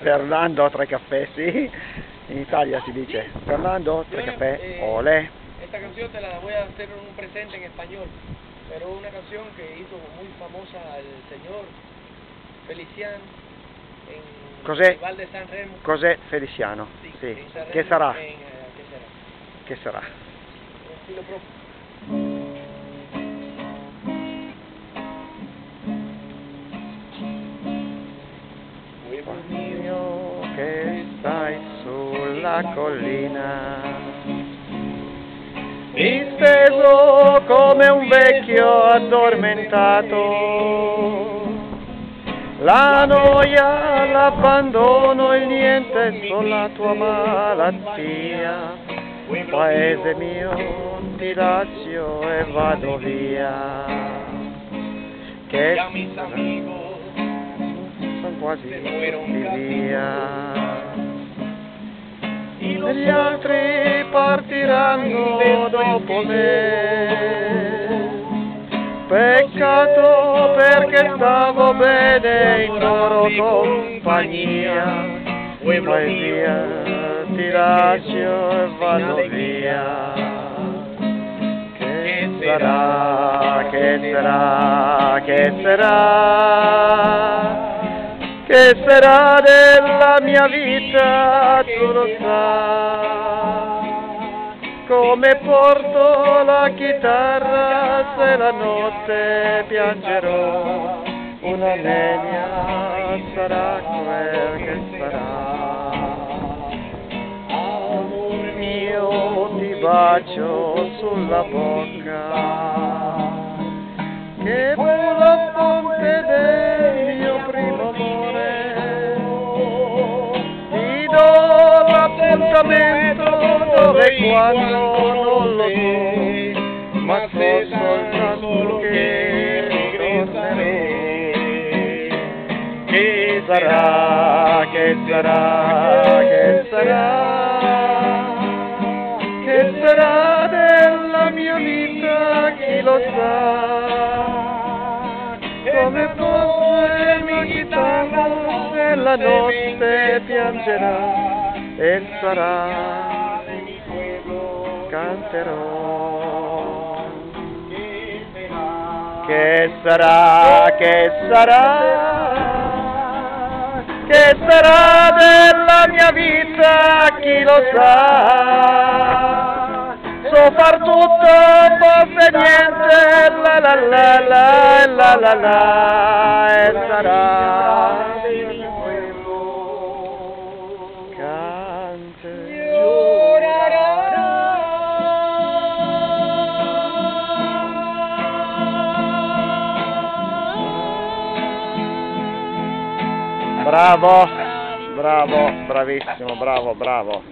Fernando tre caffè, sì. In Italia si dice Fernando tre caffè, eh, ole. Esta canción te la voy a hacer un presente en español, pero una canción que hizo muy famosa el señor Feliciano en Cos'è? de San Remo. Cos'è Feliciano? Sì. en San Che sarà? en, eh, ¿qué será? Che sarà? Un estilo propio. Che stai sulla collina, disteso come un vecchio addormentato. La noia, l'abbandono, il niente, solo la tua malattia. Paese mio, ti lascio e vado via. Che quasi tutti via. Gli altri partiranno dopo me. Peccato perché stavo bene in loro compagnia. Mío, via, ti lascio e vado via. Che sarà, che sarà, che sarà? Che sarà della mia vita, tu lo sai. Come porto la chitarra se la notte piangerò, una nenia sarà quel che sarà. Amor mio ti bacio sulla bocca, che l'appuntamento dove quando non lo so, ma so soltanto che ritornerò. Che sarà, che sarà, che sarà, che sarà della mia vita, chi lo sa, come fosse mi chitarra se la notte piangerà e sarà, canterò. Che sarà, che sarà, che sarà della mia vita, chi lo sa. So far tutto, forse niente, la la la la la la la, e sarà. Bravo, bravo, bravissimo, bravo, bravo.